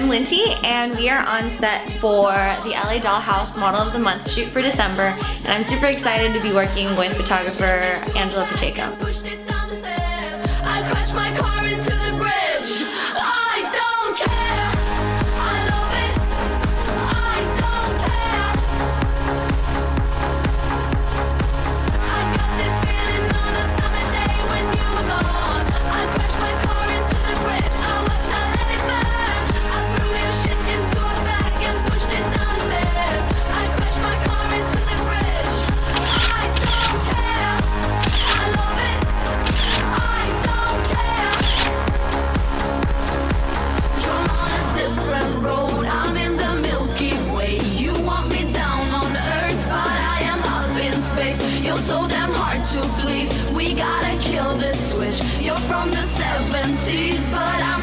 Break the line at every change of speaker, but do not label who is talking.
Linty, and we are on set for the LA Dollhouse Model of the Month shoot for December, and I'm super excited to be working with photographer Angela Pacheco.
You're so damn hard to please. We gotta kill this switch. You're from the 70s, but I'm